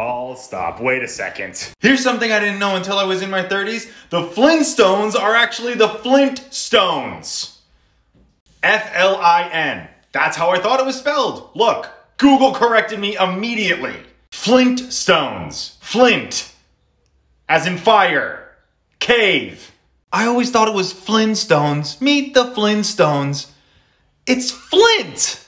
Paul, stop. Wait a second. Here's something I didn't know until I was in my 30s. The Flinstones are actually the Flintstones. F-L-I-N. That's how I thought it was spelled. Look, Google corrected me immediately. Flintstones. Flint. As in fire. Cave. I always thought it was Flinstones. Meet the Flintstones. It's Flint!